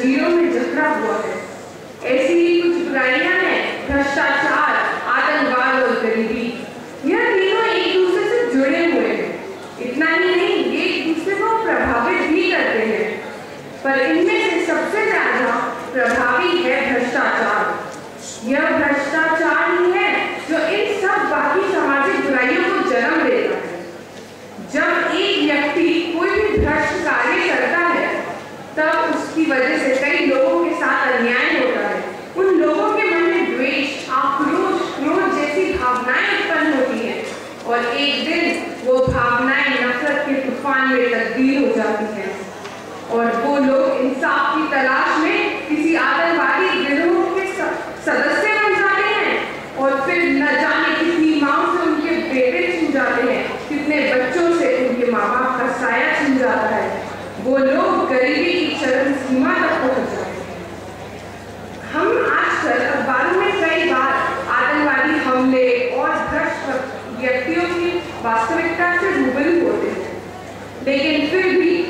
जंजीरों में जकड़ा हुआ है। ऐसी ही कुछ बुराइयाँ हैं, भ्रष्टाचार, आतंकवाद और गरीबी। यह तीनों एक दूसरे से जुड़े हुए हैं। इतना ही नहीं, ये एक दूसरे को प्रभावित भी करते हैं। पर इनमें से सबसे ज़्यादा प्रभावी है भ्रष्टाचार। यह भ्रष्टाचार ही है जो इन सब बाकी सामाजिक बुराइयों को जन्म देता है। जब एक व्यक्ति कोई भी भ्रष्ट कार्य करता और एक दिन वो भावनाएँ नफरत के तूफ़ान में तब्दील हो जाती हैं। और वो लोग इंसाफ की तलाश में किसी आतंकवादी गिरोह के सदस्य बन जाते हैं और फिर न जाने कितनी माओ से उनके बेटे छू जाते हैं, कितने बच्चों से उनके माँ बाप का साया छू जाता है। वो लोग गरीबी की चरम सीमा तक पहुँच वास्तविकता से रूबरू होते हैं। लेकिन फिर भी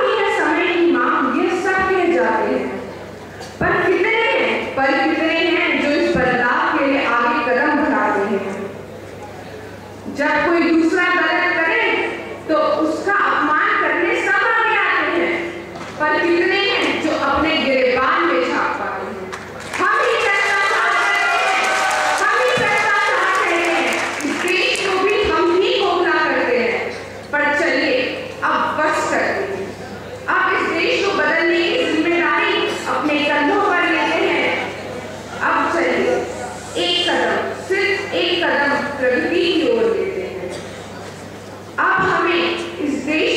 is very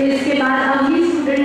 इसके बाद अगली स्टूडेंट्स